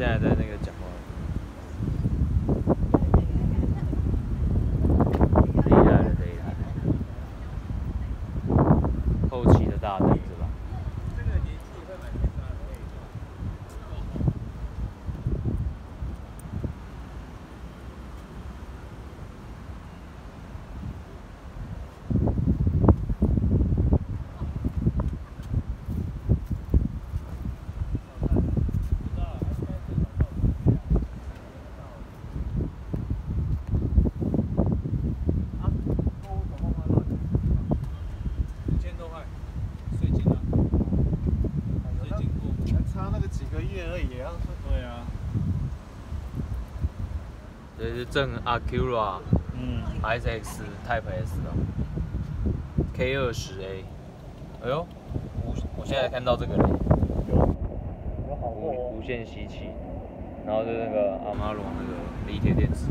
现在在那个过。还差那个几个月而已，也要对啊，这是正 Acura 嗯，SX Type S 的 K 二十 A。哎呦，我我现在看到这个嘞，有有好货无无哦。线吸气，然后就那个阿玛罗那个锂铁电池。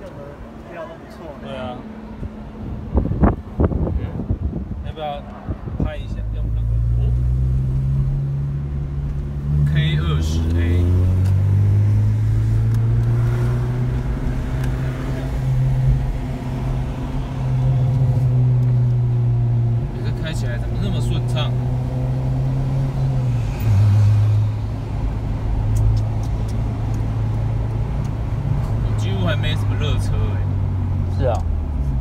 用的料都不错。对啊，嗯，要不要拍一下？用那个，K 二十 A。你这开起来怎么那么顺畅？我几乎还没什么热车哎、是啊，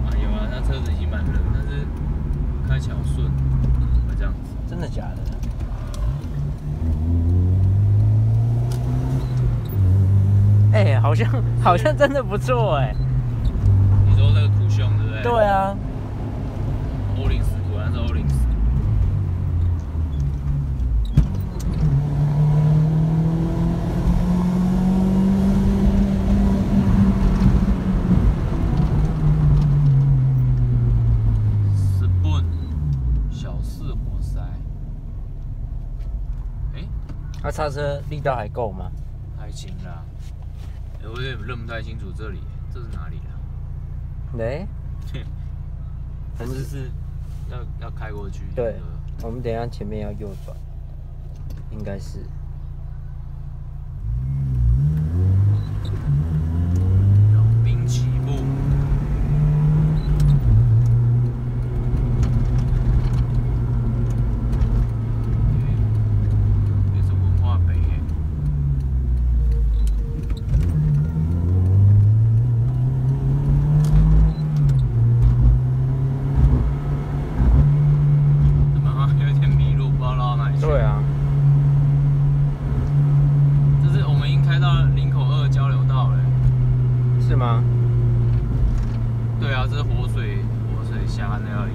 啊有啊，那车子已经蛮热，但是开起来好顺，会这样子。真的假的？哎、好像好像真的不错哎、你说那个酷炫对不对？对啊，欧林斯果然是欧林斯。Spoon 小四活塞，哎、他刹车力道还够吗？还行啦。哎我有点认不太清楚这里，这是哪里啊？对，还是是要要开过去？对，我们等一下前面要右转，应该是。扰兵起步。这是文化北耶。怎么好像有点迷路，不知道绕到哪里去？对啊，这是我们已经开到林口二交流道了。是吗？对啊，这是活水活水虾那里，